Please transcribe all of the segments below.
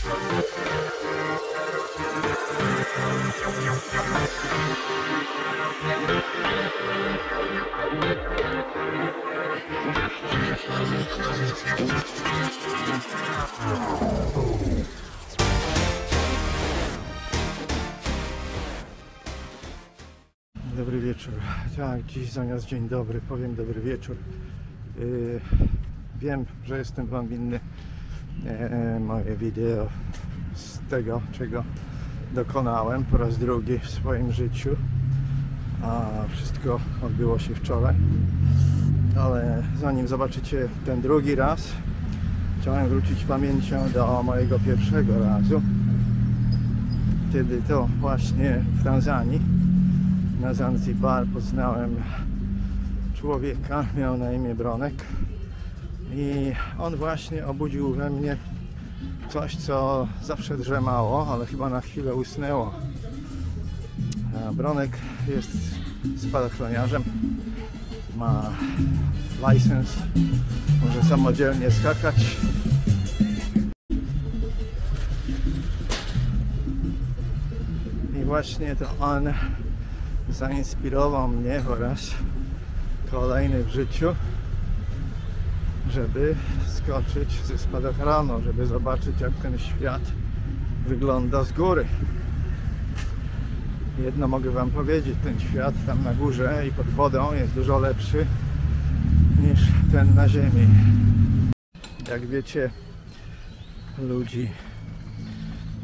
Dobry wieczór. Tak, dziś zamiast dzień dobry, powiem dobry wieczór. Yy, wiem, że jestem Wam winny moje wideo z tego, czego dokonałem po raz drugi w swoim życiu. A wszystko odbyło się wczoraj. Ale zanim zobaczycie ten drugi raz, chciałem wrócić pamięcią do mojego pierwszego razu. Kiedy to właśnie w Tanzanii na Zanzibar poznałem człowieka, miał na imię Bronek i on właśnie obudził we mnie coś, co zawsze drzemało, ale chyba na chwilę usnęło. Bronek jest spadochroniarzem, ma license, może samodzielnie skakać. I właśnie to on zainspirował mnie po raz kolejny w życiu, żeby skoczyć ze spadochronu, żeby zobaczyć jak ten świat wygląda z góry. Jedno mogę Wam powiedzieć, ten świat tam na górze i pod wodą jest dużo lepszy niż ten na ziemi. Jak wiecie, ludzi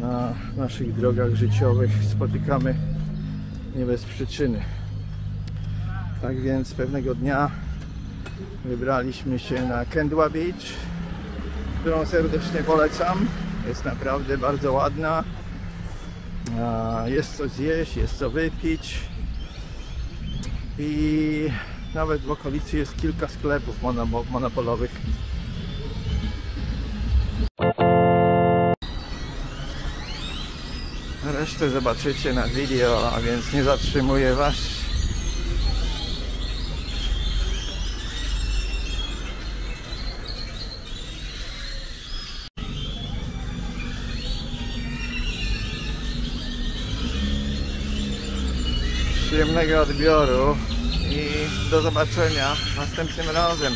na naszych drogach życiowych spotykamy nie bez przyczyny. Tak więc pewnego dnia wybraliśmy się na Kendwa Beach, którą serdecznie polecam. Jest naprawdę bardzo ładna. Jest co zjeść, jest co wypić i nawet w okolicy jest kilka sklepów mono- monopolowych. Resztę zobaczycie na video, a więc nie zatrzymuję Was. Przyjemnego odbioru i do zobaczenia następnym razem.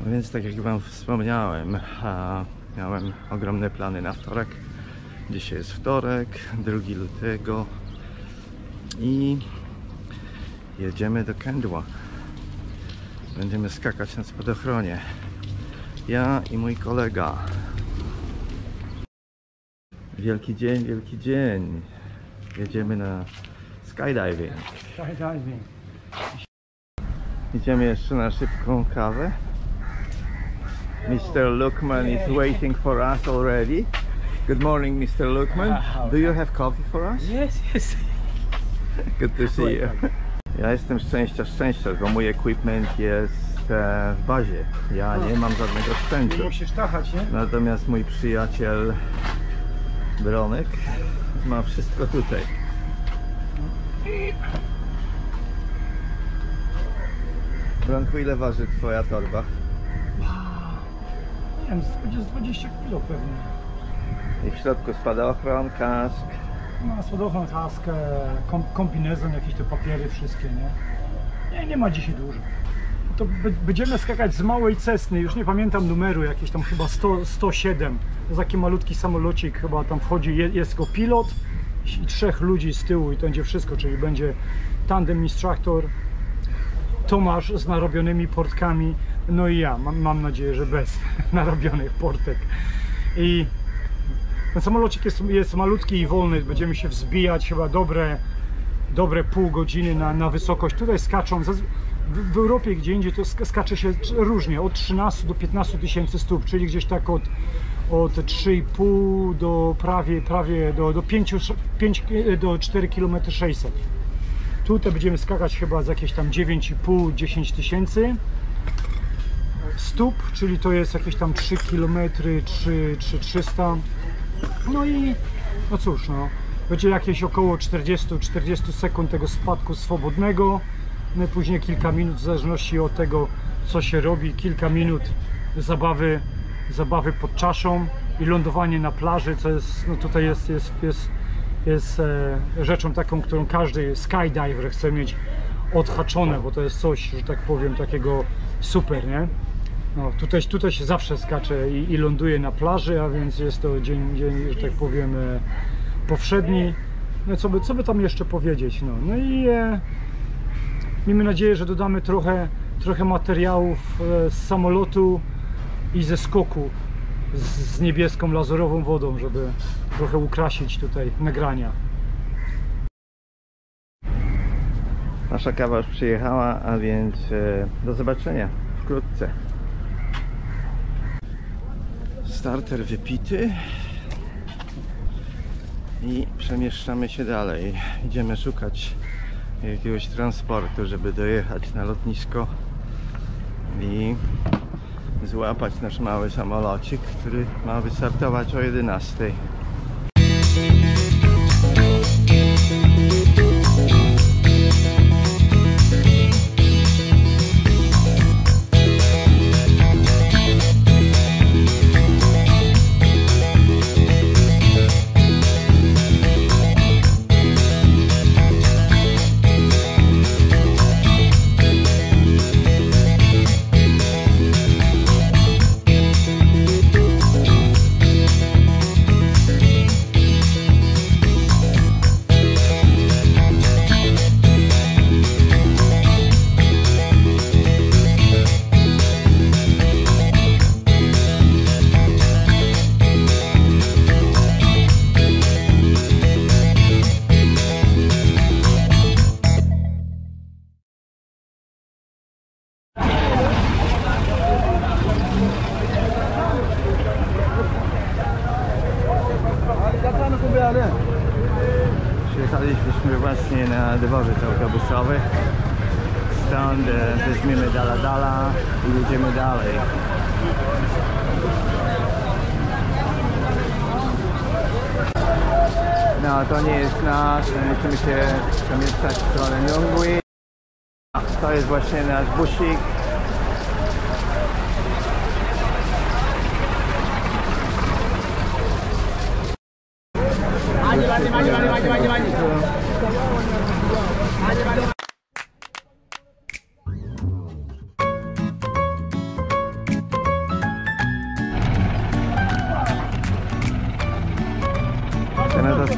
No Więc tak jak Wam wspomniałem, miałem ogromne plany na wtorek. Dzisiaj jest wtorek, 2 lutego i jedziemy do Kendwa. Będziemy skakać na spadochronie. Ja i mój kolega. Wielki dzień, wielki dzień. Jedziemy na skydiving. Skydiving. Idziemy jeszcze na szybką kawę. Mr. Lookman is waiting for us already. Good morning, Mr. Lookman. Do you have coffee for us? Yes, yes. Good to see you. Ja jestem szczęścia, szczęścia, bo mój equipment jest e, w bazie. Ja nie mam żadnego sprzętu. Musisz tachać, nie? Natomiast mój przyjaciel Bronek ma wszystko tutaj. Bronku, ile waży twoja torba? Nie wiem, z 20 kg pewnie. I w środku spadochron, kask. Ma słodochą kaskę, kom, kombinezon, jakieś te papiery wszystkie, nie? Nie, nie ma dzisiaj dużo. To b- będziemy skakać z małej Cessny, już nie pamiętam numeru, jakieś tam chyba 100, 107. To taki malutki samolocik, chyba tam wchodzi, je- jest tylko pilot i trzech ludzi z tyłu i to będzie wszystko, czyli będzie tandem instructor, Tomasz z narobionymi portkami, no i ja, mam, mam nadzieję, że bez narobionych portek. I ten samolocik jest, jest malutki i wolny, będziemy się wzbijać chyba dobre, dobre pół godziny na, na wysokość. Tutaj skaczą, w, w Europie gdzie indziej to sk- skacze się różnie, od 13 do 15 tysięcy stóp, czyli gdzieś tak od, od 3,5 do prawie, prawie do, do 5, 5 do 4 km 600. Tutaj będziemy skakać chyba z jakieś tam 9,5-10 tysięcy stóp, czyli to jest jakieś tam 3 km, 3, 3, 300. No i no cóż, no, Będzie jakieś około 40-40 sekund tego spadku swobodnego. I później kilka minut, w zależności od tego, co się robi, kilka minut zabawy, zabawy pod czaszą i lądowanie na plaży, co jest, no tutaj jest, jest, jest, jest e, rzeczą taką, którą każdy skydiver chce mieć odhaczone, bo to jest coś, że tak powiem, takiego super, nie? No, tutaj, tutaj się zawsze skacze i, i ląduje na plaży, a więc jest to dzień, dzień że tak powiem, e, powszedni. No co by, co by tam jeszcze powiedzieć? No, no i e, miejmy nadzieję, że dodamy trochę, trochę materiałów e, z samolotu i ze skoku z, z niebieską lazurową wodą, żeby trochę ukrasić tutaj nagrania. Nasza kawa już przyjechała, a więc e, do zobaczenia wkrótce. Starter wypity i przemieszczamy się dalej. Idziemy szukać jakiegoś transportu, żeby dojechać na lotnisko i złapać nasz mały samolocik, który ma wystartować o 11. dworzec autobusowy. Stąd e, weźmiemy dala dala i jedziemy dalej. No to nie jest nasz, musimy się przemieszczać w stronę Nyungwi. To jest właśnie nasz busik. W ten oto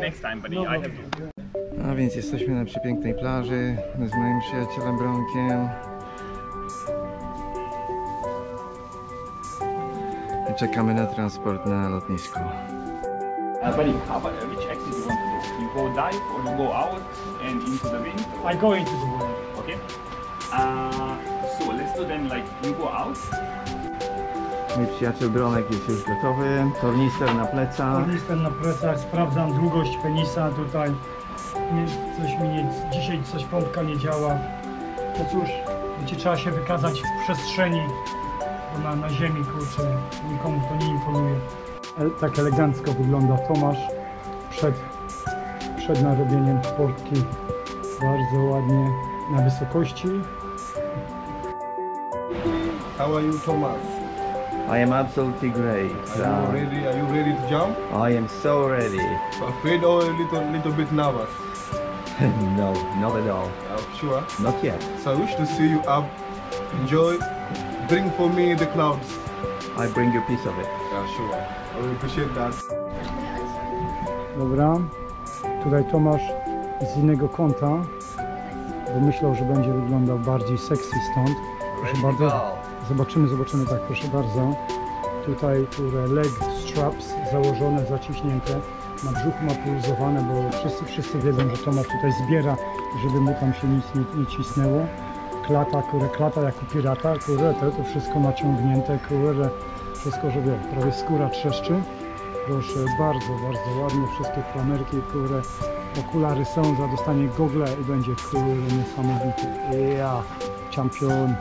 next time, buddy. I have to. A więc jesteśmy na przepięknej plaży z moim przyjacielem Bronkiem. I czekamy na transport na. Uh, buddy, how about uh, which exit you want to do? You go dive or you go out and into the wind? I go into the. Okay. Uh, so let's do then like you go out. Mój przyjaciel Bronek jest już gotowy. Tornister na plecach. Listem na plecach, sprawdzam długość penisa tutaj. Nie, coś mi nie, dzisiaj coś pompka nie działa. No cóż, wiecie, trzeba się wykazać w przestrzeni, bo na, na ziemi, kurczę, nikomu to nie imponuje. E, tak elegancko wygląda Tomasz przed, przed narobieniem portki. Bardzo ładnie na wysokości. How are you, Thomas? I am absolutely great. Are you Uh, ready? Are you ready to jump? I am so ready. Afraid or a little, little bit nervous? no, not at all. I'm sure. Not yet. So I wish to see you up. Enjoy. Bring for me the clouds. I bring you a piece of it. Yeah, sure. I will appreciate that. Dobra, tutaj Tomasz z innego kąta, bo myślał, że będzie wyglądał bardziej sexy stąd. Proszę bardzo, zobaczymy, zobaczymy, tak, proszę bardzo. Tutaj, które leg straps założone, zaciśnięte, na brzuchu ma poluzowane, bo wszyscy, wszyscy wiedzą, że Tomasz tutaj zbiera, żeby mu tam się nic nie, nie cisnęło. Klata, które klata jak u pirata, które to, to wszystko naciągnięte, które wszystko, żeby prawie skóra trzeszczy. Proszę bardzo, bardzo ładnie, wszystkie flanerki, które okulary są, za dostanie gogle i będzie kurde niesamowity. Ja, champion.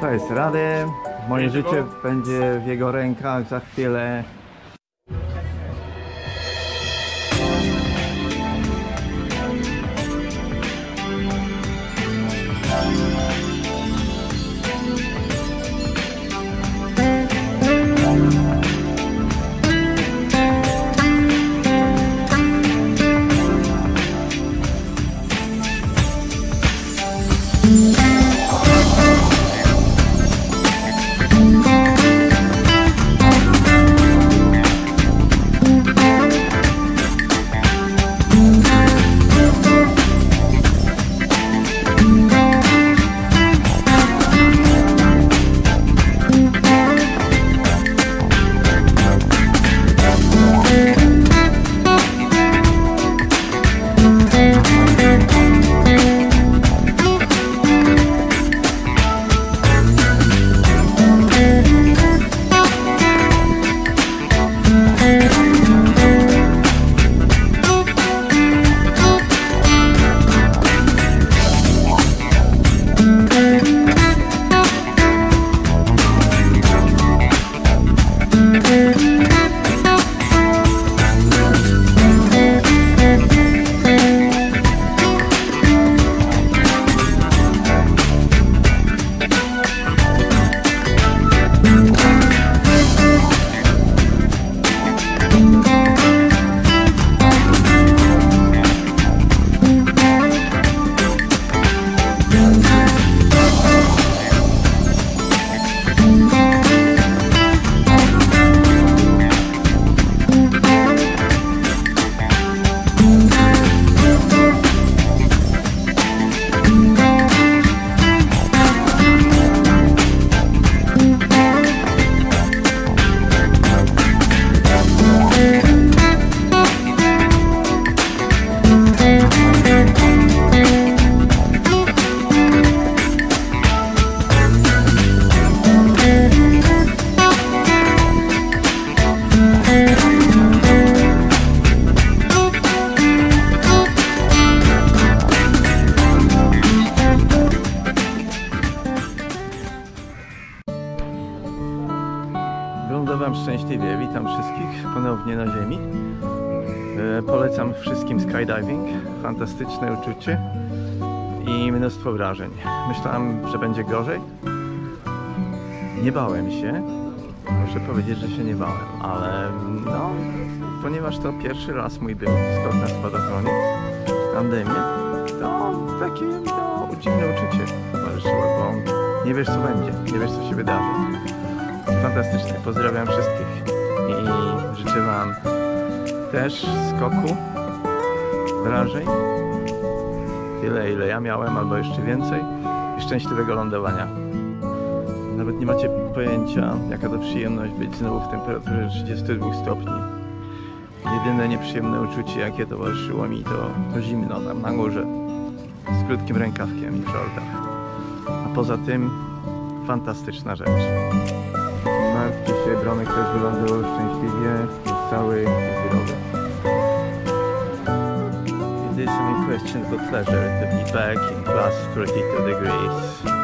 To jest rady. Moje życie będzie w jego rękach za chwilę. Wylądowałem szczęśliwie. Witam wszystkich ponownie na ziemi. E, Polecam wszystkim skydiving. Fantastyczne uczucie i mnóstwo wrażeń. Myślałem, że będzie gorzej. Nie bałem się. Muszę powiedzieć, że się nie bałem, ale no, ponieważ to pierwszy raz mój był skok na spadochronie w tandemie, to takie no, dziwne uczucie towarzyszyło, bo nie wiesz co będzie, nie wiesz co się wydarzy fantastycznie. Pozdrawiam wszystkich i życzę Wam też skoku, wrażeń, tyle ile ja miałem, albo jeszcze więcej i szczęśliwego lądowania. Nawet nie macie pojęcia, jaka to przyjemność być znowu w temperaturze 32 stopni. Jedyne nieprzyjemne uczucie, jakie towarzyszyło mi, to, to zimno tam na górze, z krótkim rękawkiem i w. A poza tym fantastyczna rzecz. Się, Bronek też wylądował szczęśliwie, jest cały zdrowy. It is an unquestionable pleasure to be back in class plus 32 degrees.